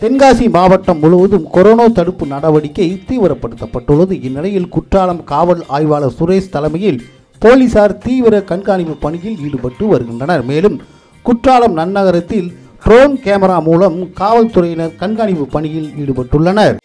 தென்காசி மாவட்டம் முழுவதும் கொரோனா தடுப்பு நடவடிக்கை தீவிரப்படுத்தப்பட்டுள்ளது. இந்நிலையில் குற்றாலம் காவல் ஆய்வாளர் சுரேஷ் தலைமையில் போலீசார் தீவிர கண்காணிப்பு பணியில் ஈடுபட்டு வருகின்றனர். மேலும் குற்றாலம் நன்னகரத்தில் ட்ரோன் கேமரா மூலம் காவல்துறையினர் கண்காணிப்பு பணியில் ஈடுபட்டுள்ளனர்.